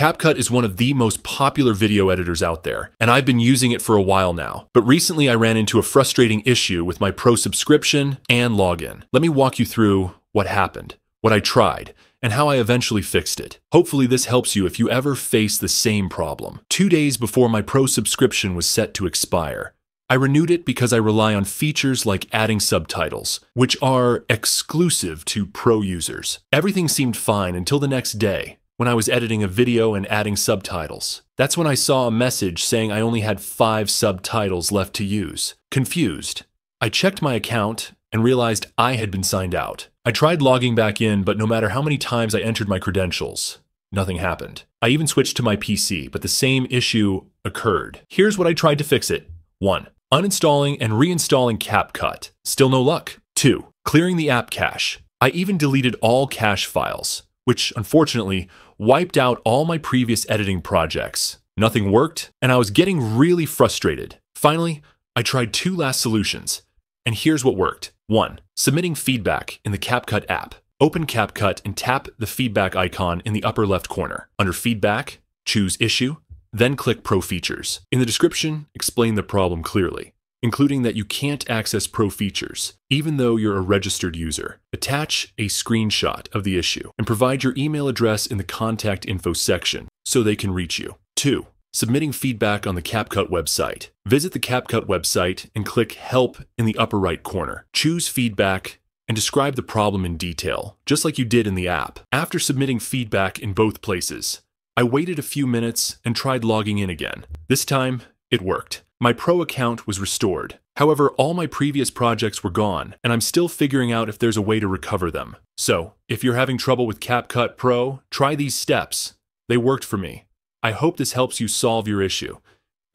CapCut is one of the most popular video editors out there, and I've been using it for a while now. But recently I ran into a frustrating issue with my Pro subscription and login. Let me walk you through what happened, what I tried, and how I eventually fixed it. Hopefully, this helps you if you ever face the same problem. Two days before my Pro subscription was set to expire, I renewed it because I rely on features like adding subtitles, which are exclusive to Pro users. Everything seemed fine until the next day when I was editing a video and adding subtitles. That's when I saw a message saying I only had five subtitles left to use. Confused, I checked my account and realized I had been signed out. I tried logging back in, but no matter how many times I entered my credentials, nothing happened. I even switched to my PC, but the same issue occurred. Here's what I tried to fix it 1. Uninstalling and reinstalling CapCut. Still no luck. 2. Clearing the app cache. I even deleted all cache files which unfortunately wiped out all my previous editing projects. Nothing worked, and I was getting really frustrated. Finally, I tried two last solutions, and here's what worked. 1. Submitting feedback in the CapCut app. Open CapCut and tap the feedback icon in the upper left corner. Under Feedback, choose Issue, then click Pro Features. In the description, explain the problem clearly including that you can't access pro features, even though you're a registered user. Attach a screenshot of the issue and provide your email address in the contact info section so they can reach you. 2. Submitting feedback on the CapCut website. Visit the CapCut website and click Help in the upper right corner. Choose Feedback and describe the problem in detail, just like you did in the app. After submitting feedback in both places, I waited a few minutes and tried logging in again. This time, it worked. My Pro account was restored. However, all my previous projects were gone, and I'm still figuring out if there's a way to recover them. So, if you're having trouble with CapCut Pro, try these steps. They worked for me. I hope this helps you solve your issue.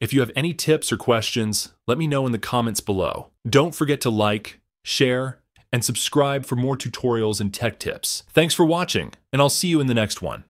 If you have any tips or questions, let me know in the comments below. Don't forget to like, share, and subscribe for more tutorials and tech tips. Thanks for watching, and I'll see you in the next one.